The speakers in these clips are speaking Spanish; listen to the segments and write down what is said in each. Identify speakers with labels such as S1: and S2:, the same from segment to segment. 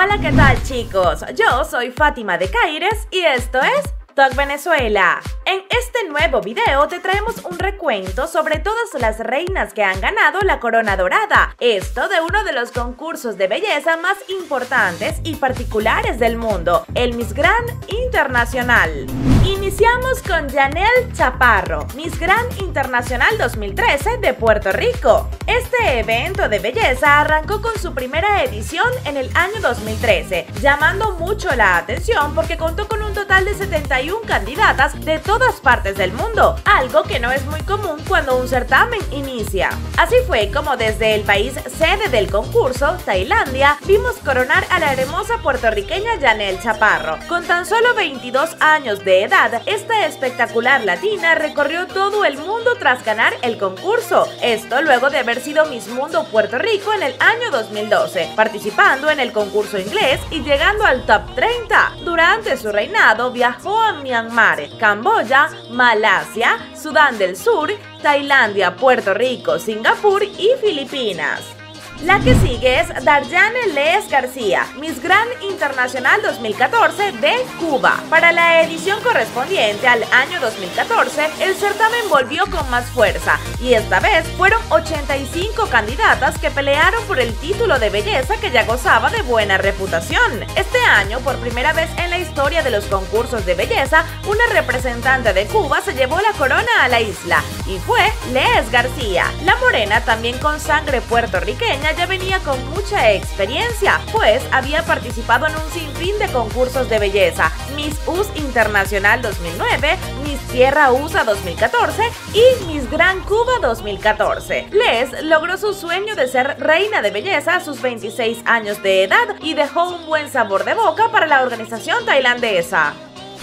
S1: Hola, ¿qué tal chicos? Yo soy Fátima de Caires y esto es Talk Venezuela. En este nuevo video te traemos un recuento sobre todas las reinas que han ganado la corona dorada, esto de uno de los concursos de belleza más importantes y particulares del mundo, el Miss Grand Internacional. Iniciamos con Janelle Chaparro, Miss Grand Internacional 2013 de Puerto Rico. Este evento de belleza arrancó con su primera edición en el año 2013, llamando mucho la atención porque contó con un total de 71 candidatas de todas partes del mundo, algo que no es muy común cuando un certamen inicia. Así fue como desde el país sede del concurso, Tailandia, vimos coronar a la hermosa puertorriqueña Janelle Chaparro. Con tan solo 22 años de edad, esta espectacular latina recorrió todo el mundo tras ganar el concurso. Esto luego de haber sido Miss Mundo Puerto Rico en el año 2012, participando en el concurso inglés y llegando al top 30. Durante su reinado viajó a Myanmar, Camboya, Malasia, Sudán del Sur, Tailandia, Puerto Rico, Singapur y Filipinas. La que sigue es Darjane Lees García, Miss Grand Internacional 2014 de Cuba. Para la edición correspondiente al año 2014, el certamen volvió con más fuerza y esta vez fueron 85 candidatas que pelearon por el título de belleza que ya gozaba de buena reputación. Este año, por primera vez en la historia de los concursos de belleza, una representante de Cuba se llevó la corona a la isla y fue Lees García. La morena, también con sangre puertorriqueña, ya venía con mucha experiencia, pues había participado en un sinfín de concursos de belleza, Miss US Internacional 2009, Miss Tierra USA 2014 y Miss Gran Cuba 2014. Les logró su sueño de ser reina de belleza a sus 26 años de edad y dejó un buen sabor de boca para la organización tailandesa.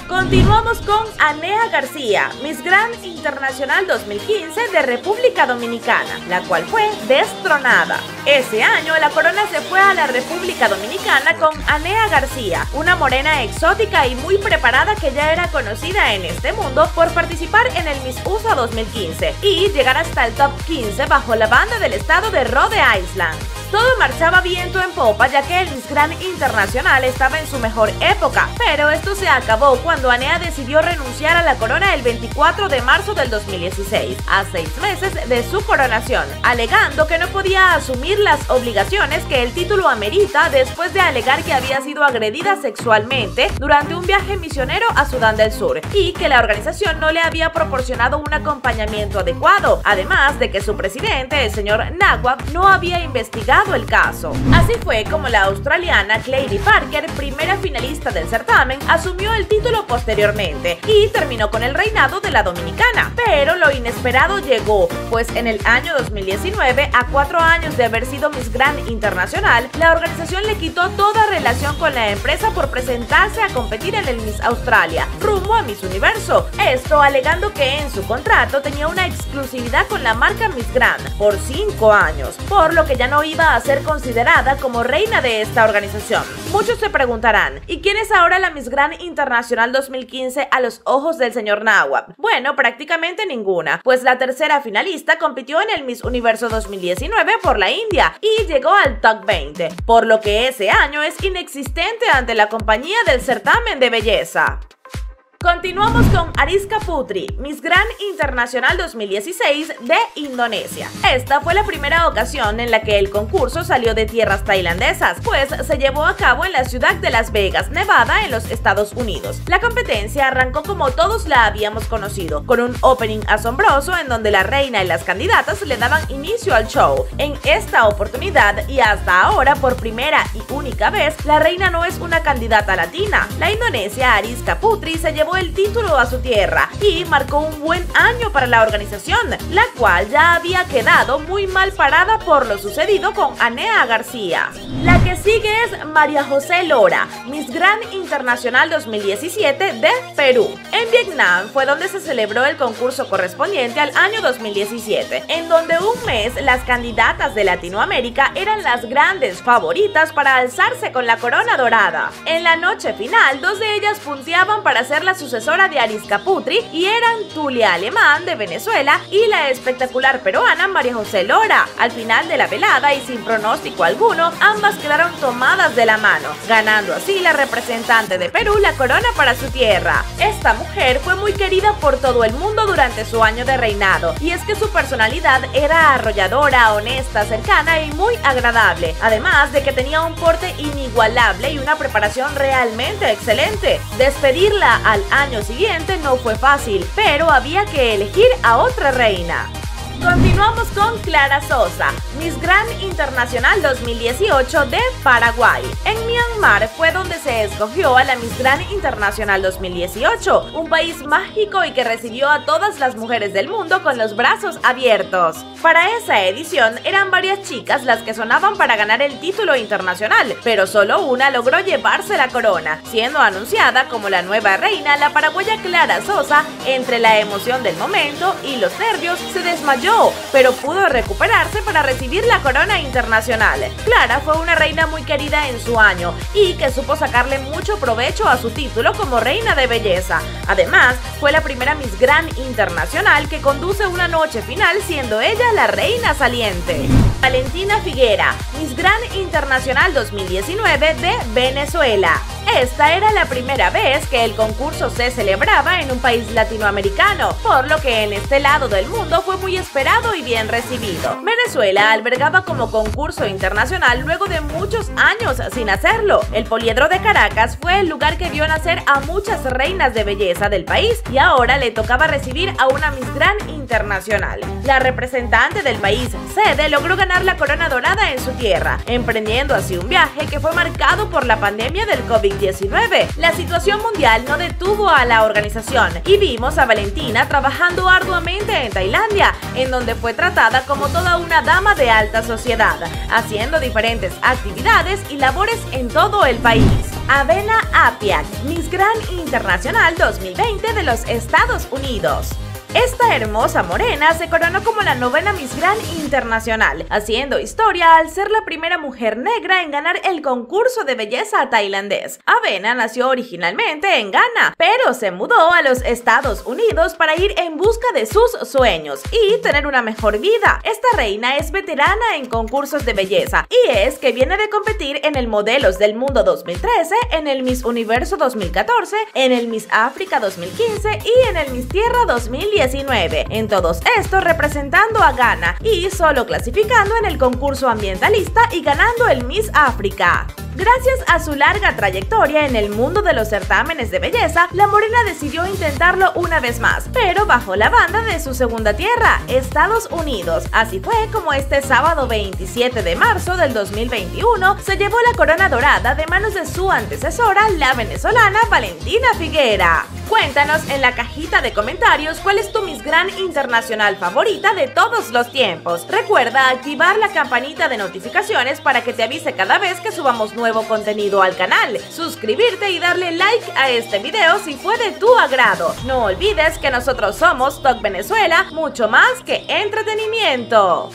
S1: Continuamos con Anea García, Miss Grand Internacional 2015 de República Dominicana, la cual fue destronada. Ese año la corona se fue a la República Dominicana con Anea García, una morena exótica y muy preparada que ya era conocida en este mundo por participar en el Miss USA 2015 y llegar hasta el top 15 bajo la banda del estado de Rhode Island. Todo marchaba viento en popa ya que el Miss Internacional estaba en su mejor época, pero esto se acabó cuando Anea decidió renunciar a la corona el 24 de marzo del 2016, a seis meses de su coronación, alegando que no podía asumir las obligaciones que el título amerita después de alegar que había sido agredida sexualmente durante un viaje misionero a Sudán del Sur y que la organización no le había proporcionado un acompañamiento adecuado, además de que su presidente, el señor Nawab, no había investigado el caso. Así fue como la australiana Clary Parker, primera finalista del certamen, asumió el título posteriormente y terminó con el reinado de la dominicana. Pero lo inesperado llegó, pues en el año 2019, a cuatro años de haber sido Miss Grand Internacional, la organización le quitó toda relación con la empresa por presentarse a competir en el Miss Australia, rumbo a Miss Universo. Esto alegando que en su contrato tenía una exclusividad con la marca Miss Grand por cinco años, por lo que ya no iba a ser considerada como reina de esta organización. Muchos se preguntarán, ¿y quién es ahora la Miss Grand Internacional 2015 a los ojos del señor Nawab? Bueno, prácticamente ninguna, pues la tercera finalista compitió en el Miss Universo 2019 por la India y llegó al top 20, por lo que ese año es inexistente ante la compañía del certamen de belleza. Continuamos con Ariska Putri, Miss Grand Internacional 2016 de Indonesia. Esta fue la primera ocasión en la que el concurso salió de tierras tailandesas, pues se llevó a cabo en la ciudad de Las Vegas, Nevada, en los Estados Unidos. La competencia arrancó como todos la habíamos conocido, con un opening asombroso en donde la reina y las candidatas le daban inicio al show. En esta oportunidad y hasta ahora por primera y única vez, la reina no es una candidata latina. La indonesia Ariska Putri se llevó el título a su tierra y marcó un buen año para la organización, la cual ya había quedado muy mal parada por lo sucedido con Anea García. La que sigue es María José Lora, Miss Grand Internacional 2017 de Perú. En Vietnam fue donde se celebró el concurso correspondiente al año 2017, en donde un mes las candidatas de Latinoamérica eran las grandes favoritas para alzarse con la corona dorada. En la noche final, dos de ellas punteaban para ser las sucesora de Arisca Putri y eran Tulia Alemán de Venezuela y la espectacular peruana María José Lora. Al final de la velada y sin pronóstico alguno, ambas quedaron tomadas de la mano, ganando así la representante de Perú la corona para su tierra. Esta mujer fue muy querida por todo el mundo durante su año de reinado, y es que su personalidad era arrolladora, honesta, cercana y muy agradable, además de que tenía un porte inigualable y una preparación realmente excelente. Despedirla al año siguiente no fue fácil, pero había que elegir a otra reina. Continuamos con Clara Sosa, Miss Grand Internacional 2018 de Paraguay. En Myanmar fue donde se escogió a la Miss Grand Internacional 2018, un país mágico y que recibió a todas las mujeres del mundo con los brazos abiertos. Para esa edición eran varias chicas las que sonaban para ganar el título internacional, pero solo una logró llevarse la corona, siendo anunciada como la nueva reina la paraguaya Clara Sosa. Entre la emoción del momento y los nervios se desmayó pero pudo recuperarse para recibir la corona internacional. Clara fue una reina muy querida en su año y que supo sacarle mucho provecho a su título como reina de belleza. Además, fue la primera Miss Grand Internacional que conduce una noche final siendo ella la reina saliente. Valentina Figuera, Miss Grand Internacional 2019 de Venezuela. Esta era la primera vez que el concurso se celebraba en un país latinoamericano, por lo que en este lado del mundo fue muy esperado y bien recibido. Venezuela albergaba como concurso internacional luego de muchos años sin hacerlo. El Poliedro de Caracas fue el lugar que vio nacer a muchas reinas de belleza del país y ahora le tocaba recibir a una Miss Grand Internacional. La representante del país sede logró ganar la corona dorada en su tierra, emprendiendo así un viaje que fue marcado por la pandemia del COVID 19 La situación mundial no detuvo a la organización y vimos a Valentina trabajando arduamente en Tailandia, en donde fue tratada como toda una dama de alta sociedad, haciendo diferentes actividades y labores en todo el país. Avena Apiak, Miss Grand Internacional 2020 de los Estados Unidos. Esta hermosa morena se coronó como la novena Miss Grand Internacional, haciendo historia al ser la primera mujer negra en ganar el concurso de belleza tailandés. Avena nació originalmente en Ghana, pero se mudó a los Estados Unidos para ir en busca de sus sueños y tener una mejor vida. Esta reina es veterana en concursos de belleza y es que viene de competir en el Modelos del Mundo 2013, en el Miss Universo 2014, en el Miss África 2015 y en el Miss Tierra 2010 en todos estos representando a Ghana y solo clasificando en el concurso ambientalista y ganando el Miss África. Gracias a su larga trayectoria en el mundo de los certámenes de belleza, la morena decidió intentarlo una vez más, pero bajo la banda de su segunda tierra, Estados Unidos. Así fue como este sábado 27 de marzo del 2021 se llevó la corona dorada de manos de su antecesora, la venezolana Valentina Figuera. Cuéntanos en la cajita de comentarios cuál es tu Miss Gran Internacional favorita de todos los tiempos. Recuerda activar la campanita de notificaciones para que te avise cada vez que subamos nuevo contenido al canal. Suscribirte y darle like a este video si fue de tu agrado. No olvides que nosotros somos Talk Venezuela, mucho más que entretenimiento.